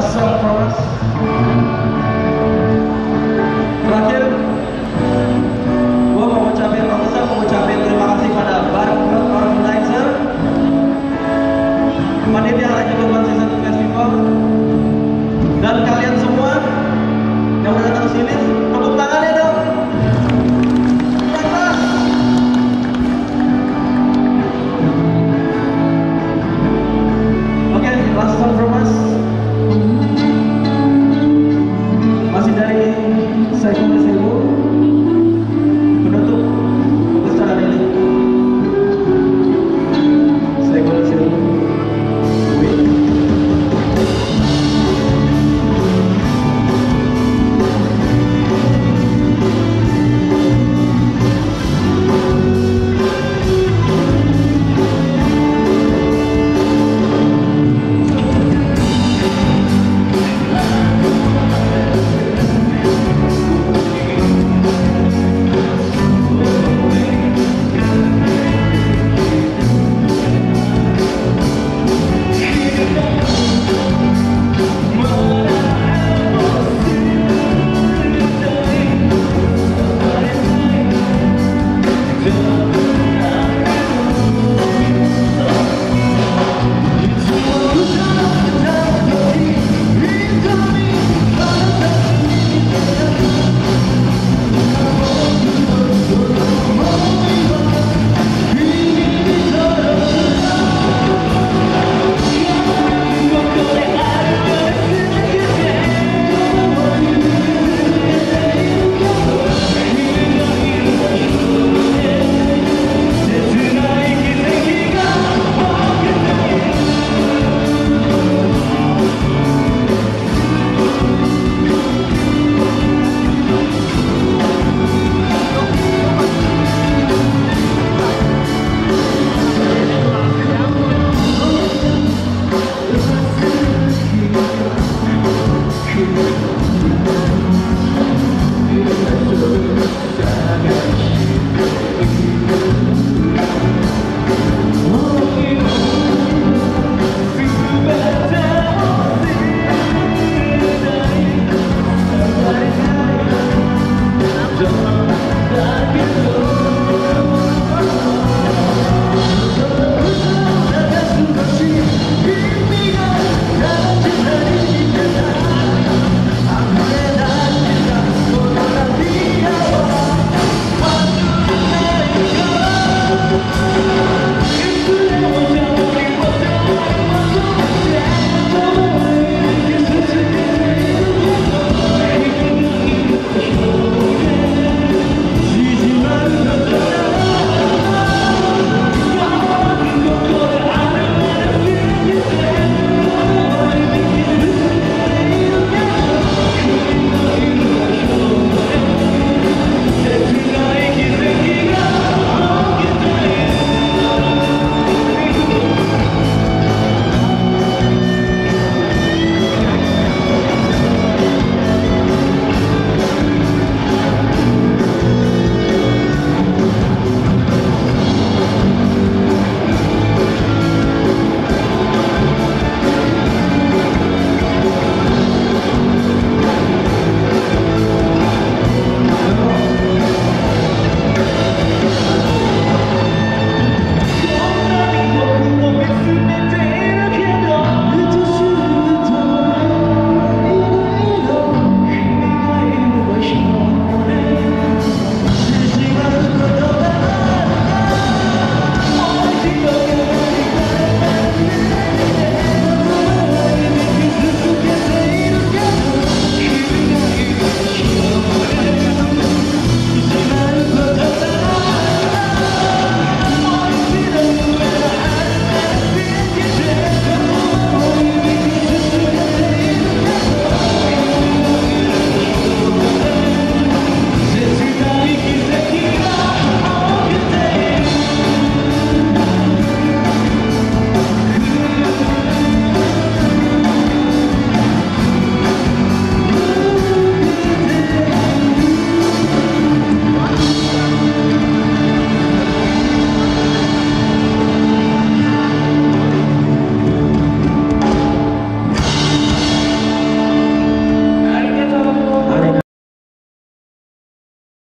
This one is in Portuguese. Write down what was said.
That's a.